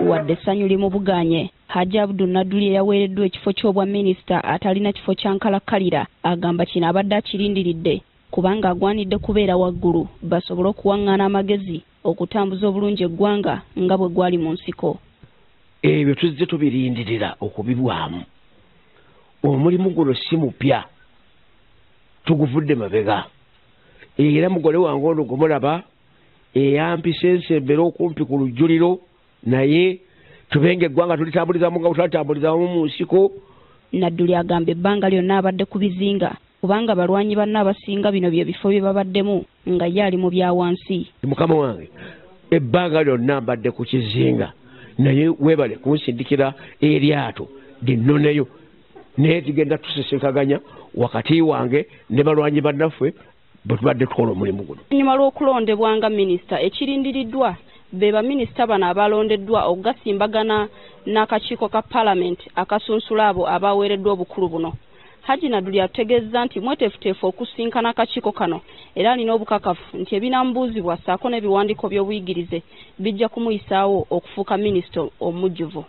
wadde essanyu limubuganye hajji abudu nadduli eyaweereddwa ekifo ky'obwa minisita atalina kifo kyankalakkalira agamba kino abadde akirindiridde. Kubanga agwanidde kubeera waggulu basobole okuwaŋŋaana amagezi okutambuza obulungi eggwanga nga bwe gwali mu nsiko. Ebyo tuzze tubirindirira okubibwamu. Omulimu guno si mupya. Tuguvudde mabega. Era mugole wange ono gumulaba eyampisa ensembera okumpi ku lujjuliro naye tubenga eggwanga tulitambulizamu nga butalitambulizamu mu nsiko. Nadduli agamba ebbanga lyonna abadde ku bizinga kubanga balwanyi banne abasinga bino bye bifo bye babaddemu nga ye ali mu bya wansi. Mukama wange ebbanga lyonna mbadde ku kizinga naye weebale kunsindikira eryato linnoneyo naye tugenda tusesekaganya wakati wange ne balwanyi bannaffe bwe tubadde tukola omulimu guno. Oluvannyuma lw'okulondebwa nga minisita ekirindiriddwa be baminisita bano abalondeddwa okugasimbagana n'akakiiko ka paalamenti akasunsula abo abaweereddwa obukulu buno. Haji naduli atutegeeza nti mweteefuteefu okusinkana akakiiko kano era alina obukakafu nti ebinamubuuzibwa ssaako n'ebiwandiiko by'obuyigirize bijja kumuyisaawo okufuuka minisita omujjuvu.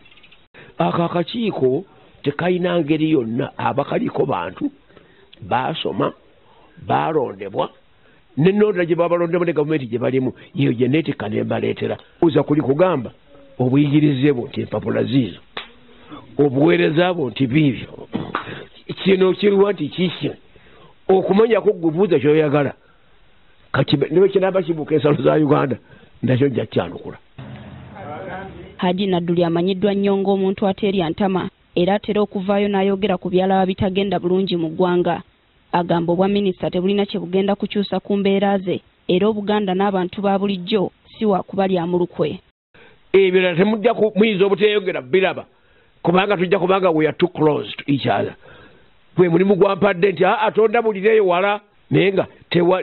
Ako akakiiko tekayina ngeri yonna abakaliko bantu baasoma baalondebwa nenondera gye babalondemu ne gavumenti gye balimu yeyo gye neetikka ne mbaleetera. Uza kuli kugamba obuyigirize bwo nti empapula ziizo obuweereza bwo nti biibyo. Kino kiruwa nti kikyo okumanyako gwe buuza kyoyagala kinaba kibuuka ensalo za uganda nakyo nja kyanukula. Haji nadduli amanyiddwa nnyo ng'omuntu ateerya ntama era atera okuvaayo n'ayogera ku byalaba bitagenda bulungi mu ggwanga agamba obwa minisita tebulina kye bugenda kukyusa ku mbeera ze era obuganda n'abantu ba bulijjo si wakubalyamu lukwe ebirala temujja muyinza obuteeyogera biraba. Kubanga tujja kubanga we are too close to each other. Gwe mulimu gwampadde nti aa tonda bulireyo wala. Naye nga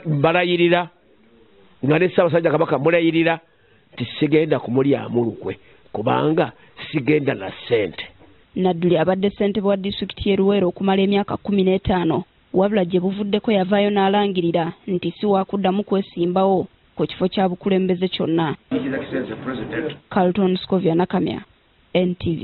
mbalayirira. Nga ne ssaabasajja kabaka mulayirira nti sigenda kumulyamu lukwe kubanga sigenda na ssente. Nadduli abadde ssentebe wa disitulikiti y'e luweero okumala emyaka kumi n'etaano wabula gye buvuddeko yavaayo n'alangirira nti si waakuddamu kwesimbawo ku kifo kya bukulembeze kyonna. Carlton scovia nakamya ntv